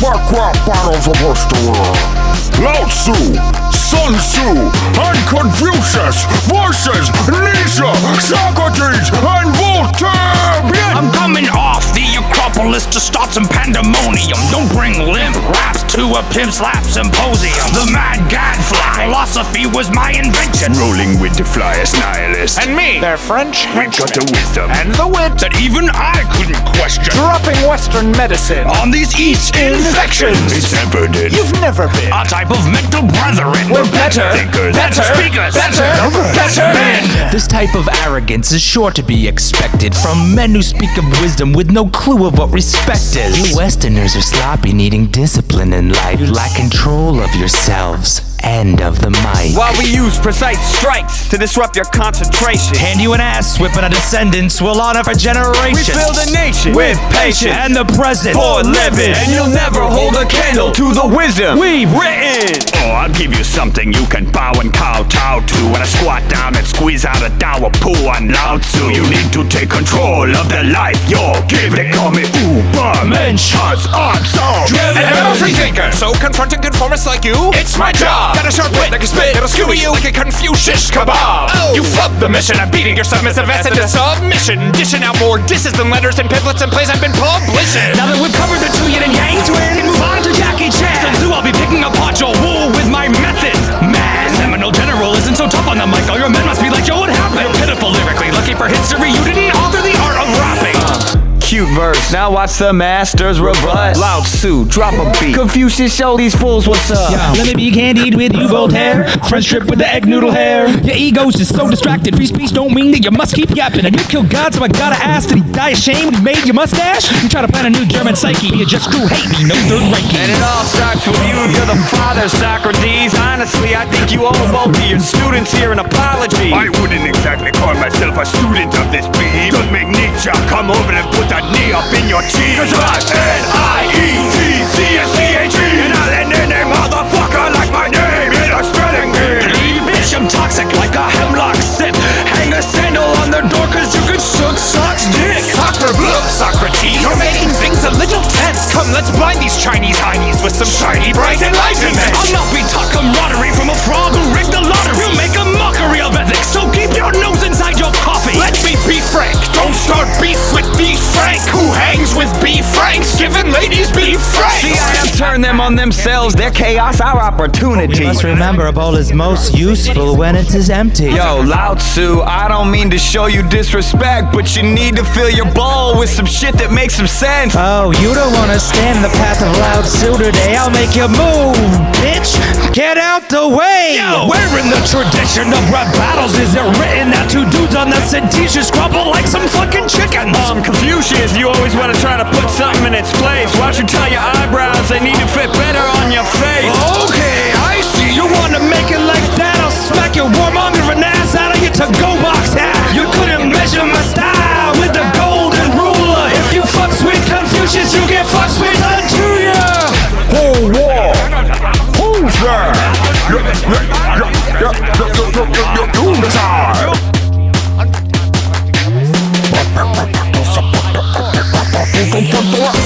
background battles of history. Lao Tzu, Sun Tzu, and Confucius versus Nietzsche, Socrates, and Voltaire. The to start some pandemonium. Don't bring limp raps to a pimp slap symposium. The mad gadfly philosophy was my invention. Rolling with the flyest nihilist. And me, They're French We've got the wisdom. and the wit. that even I couldn't question. Dropping Western medicine. On these East infections. It's evident. You've never been. A type of mental brethren. We're better. Thinkers. Better speakers. Better. Better. Men. This type of arrogance is sure to be expected from men who speak of wisdom with no clue of what respect is. You Westerners are sloppy, needing discipline in life. You lack control of yourselves and of the mic. While we use precise strikes to disrupt your concentration. Hand you an ass whip and our descendants will honor for We generations. build a nation with patience and the present for living, and you'll never hold a candle to the wisdom we've written. I'll give you something you can bow and kowtow to. When I squat down and squeeze out a Dao poo and Lao Tzu, you need to take control of the life you're given. They call me Übermensch, cause I'm so driven. And I'm a free thinker, so confronting conformists like you, it's my job. Got a sharp wit that can spit, it'll skewer you like a Confucius kebab. oh. You flubbed the mission I'm beating your submissive ass into submission, dishing out more disses than letters and pamphlets and plays I've been publishing. Now that we've covered the two yin and yang twin, move on to Jackie Chan. Sun Tzu, I'll be picking apart your wool Cute verse. Now watch the masters rebut. Lao Tzu, drop a beat. Confucius, show these fools what's up. Let me be candid with you, Voltaire. French trip with the egg noodle hair. Your ego's just so distracted. Free speech don't mean that you must keep yapping. And you killed God, so I gotta ask, did he die ashamed when he made your mustache? You try to plan a new German psyche, you just grew hate me, no third ranking. And it all starts with you, you're the father, Socrates. Honestly, I think you owe both of your students here an apology. I wouldn't exactly call myself a student of this beam. Don't make Nietzsche come over and put a knee up in your cheek. Cause I'm N-I-E-T-C-S-C-H-E And I'll end any motherfucker like my name in a spelling bee. Bitch, I'm toxic like a hemlock sip. Hang a sandal on the door cause you can suck socks dick. Soccer blood, Socrates. You're making things a little tense. Come, let's blind these Chinese heinies with some shiny, bright enlightenment. I'll not be taught camaraderie from a frog who rigged the ladies be friends. See, I have turned them on themselves. Their chaos, our opportunity. Must remember, a bowl is most useful when it is empty. Yo, Lao Tzu, I don't mean to show you disrespect, but you need to fill your bowl with some shit that makes some sense. Oh, you don't wanna stand in the path of loud Tzu today. I'll make you move, bitch. Get out the way. Yo, where in the tradition of rap battles is it written that two dudes on the seditious squabble like some fucking chickens? Um, Confucius, you always want to try to put something in its place. Why don't you tell your eyebrows they need to fit better on your face? Okay, I see you wanna make it like that. I'll smack your warmonger an ass out of your to-go box hat. You couldn't measure my style with the golden ruler. If you fucks with Confucius, you get fucks with a Junior. Whole war. Who's there? You, you, you, you, you, you, you, you, you decide. their own misery.